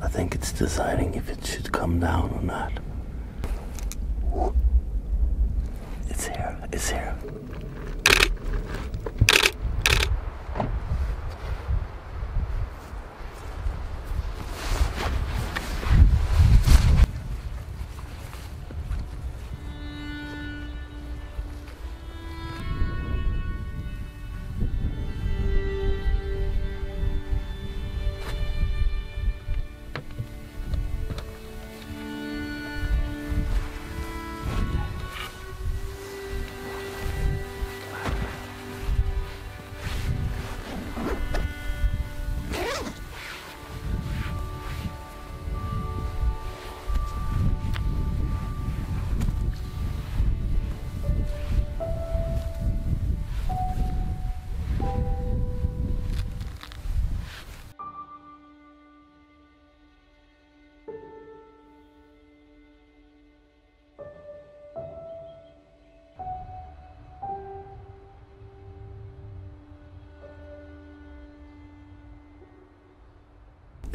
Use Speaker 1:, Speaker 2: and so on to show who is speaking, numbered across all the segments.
Speaker 1: I think it's deciding if it should come down or not. It's here. It's here.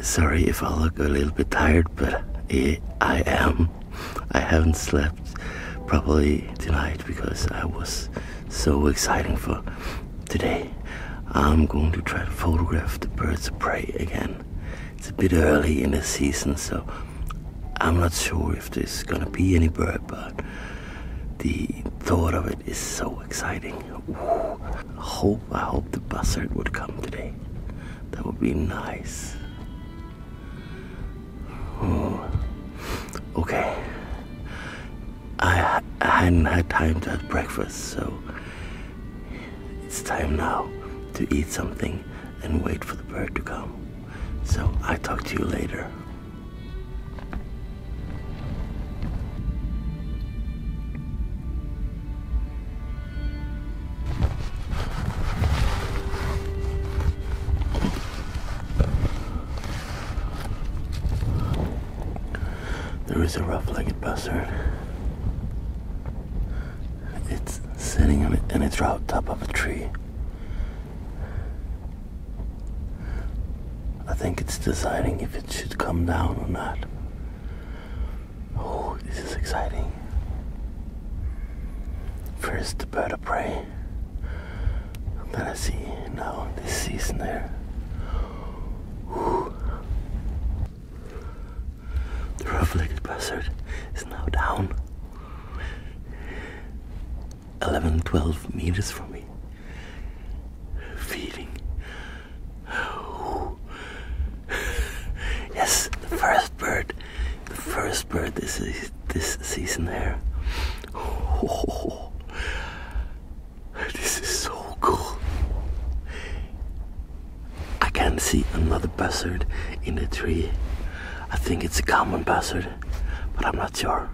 Speaker 1: Sorry if I look a little bit tired, but eh, I am. I haven't slept properly tonight because I was so exciting for today. I'm going to try to photograph the birds of prey again. It's a bit early in the season, so I'm not sure if there's gonna be any bird, but the thought of it is so exciting. Ooh. Hope I hope the buzzard would come today. That would be nice. Oh, okay. I, I hadn't had time to have breakfast, so it's time now to eat something and wait for the bird to come. So I talk to you later. There is a rough-legged buzzard. It's sitting in its route top of a tree. I think it's deciding if it should come down or not. Oh, this is exciting. First the bird of prey. Then I see now this season there. The rough-legged buzzard is now down 11, 12 meters from me. Feeding. Yes, the first bird. The first bird this is this season there. This is so cool. I can see another buzzard in the tree. I think it's a common buzzard, but I'm not sure.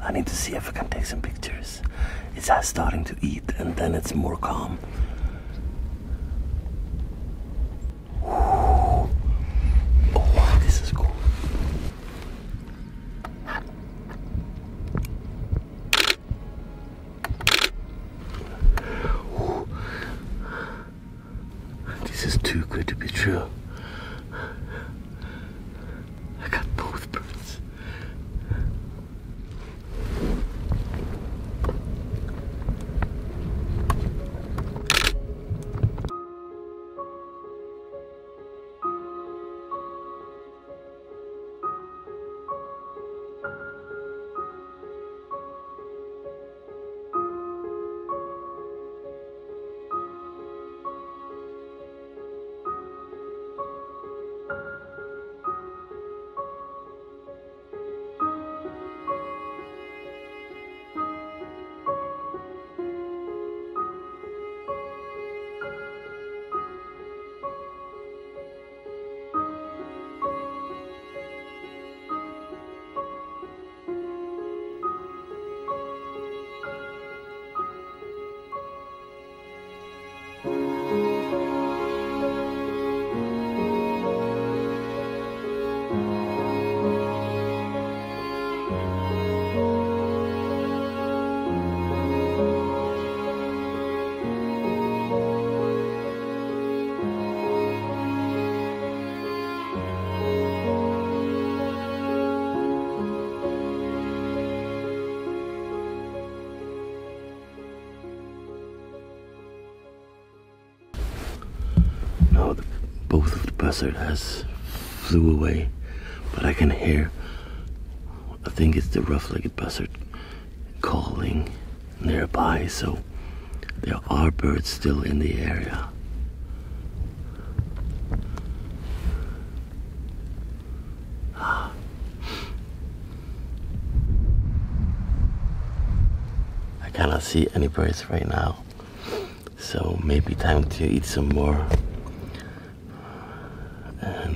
Speaker 1: I need to see if I can take some pictures. It's starting to eat and then it's more calm. Buzzard has flew away, but I can hear. I think it's the rough-legged buzzard calling nearby. So there are birds still in the area. I cannot see any birds right now. So maybe time to eat some more.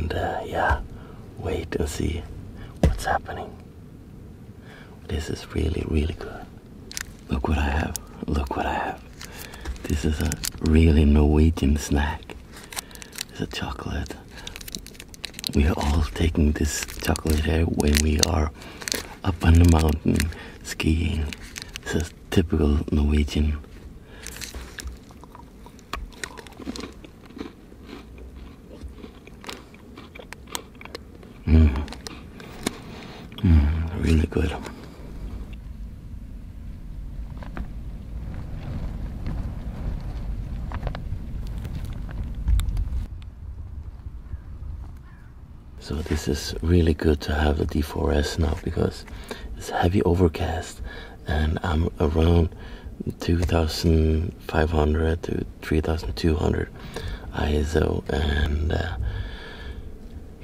Speaker 1: And uh, yeah, wait and see what's happening. This is really, really good. Look what I have. Look what I have. This is a really Norwegian snack. It's a chocolate. We are all taking this chocolate here when we are up on the mountain skiing. This is typical Norwegian. Mmm. Mmm, really good. So this is really good to have the D4S now because it's heavy overcast and I'm around 2500 to 3200 ISO and uh,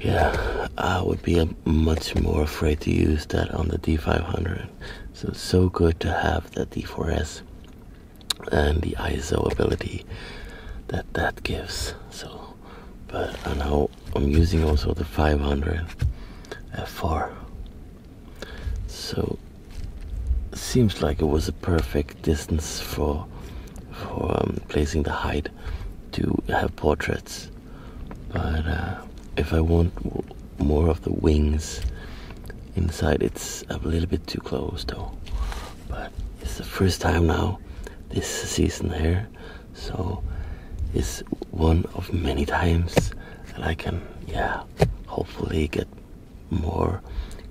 Speaker 1: yeah I would be much more afraid to use that on the D500 so it's so good to have the D4S and the ISO ability that that gives. So but I know I'm using also the 500 f4 so seems like it was a perfect distance for for um, placing the hide to have portraits. But uh, if I want more of the wings inside it's a little bit too close though. But it's the first time now this season here so it's one of many times that I can, yeah, hopefully get more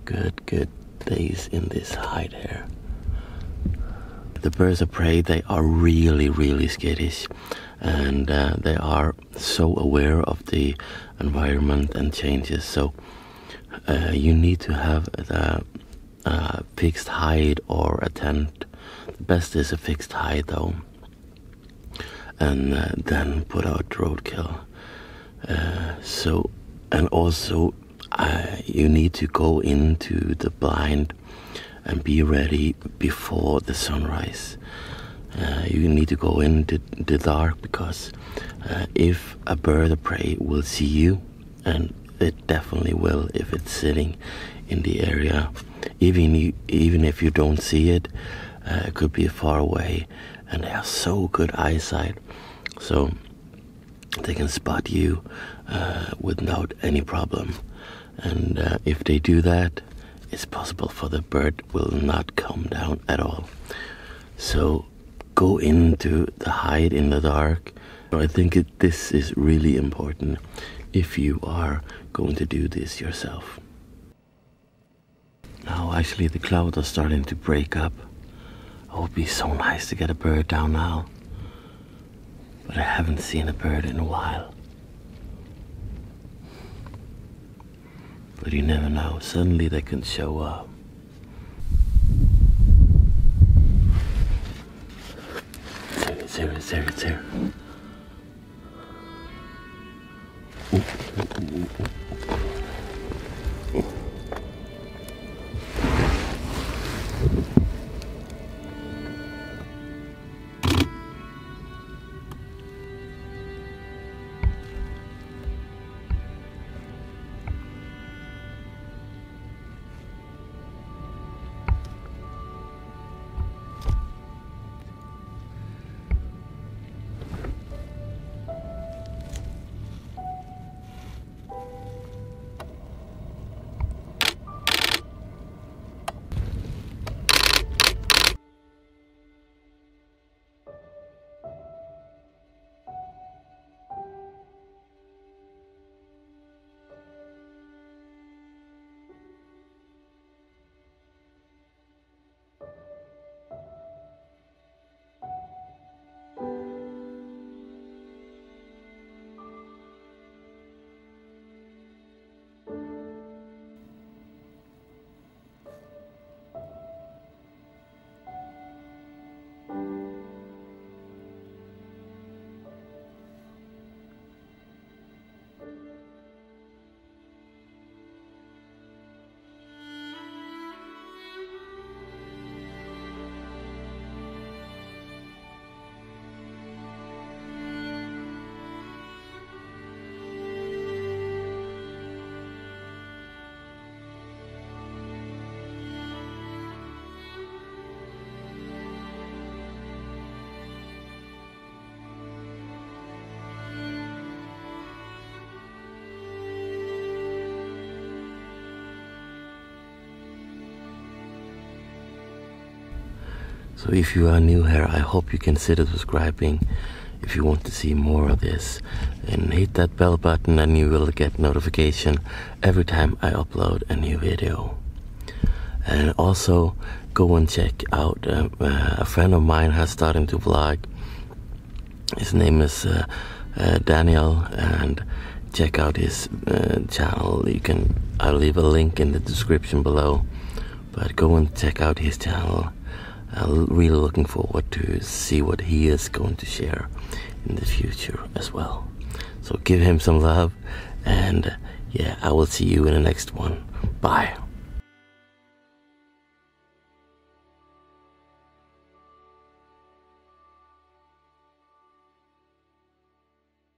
Speaker 1: good, good days in this hide here. The birds of prey, they are really, really skittish and uh, they are so aware of the environment and changes. So uh, you need to have the uh, fixed hide or a tent. The best is a fixed hide though and uh, then put out roadkill. Uh, so, and also, you need to go into the blind and be ready before the sunrise. Uh, you need to go into the dark because uh, if a bird of prey will see you, and it definitely will if it's sitting in the area, even you, even if you don't see it, uh, it could be far away, and they have so good eyesight so they can spot you uh, without any problem. And uh, if they do that, it's possible for the bird will not come down at all. So go into the hide in the dark. I think it, this is really important if you are going to do this yourself. Now, actually, the clouds are starting to break up. Oh, it would be so nice to get a bird down now but I haven't seen a bird in a while. But you never know, suddenly they can show up. It's here, it's here, it's here, Ooh, ooh, So if you are new here, I hope you consider subscribing if you want to see more of this. And hit that bell button and you will get notification every time I upload a new video. And also go and check out uh, uh, a friend of mine has started to vlog. His name is uh, uh Daniel and check out his uh, channel. You can I'll leave a link in the description below. But go and check out his channel I'm really looking forward to see what he is going to share in the future as well. So give him some love, and yeah, I will see you in the next one. Bye.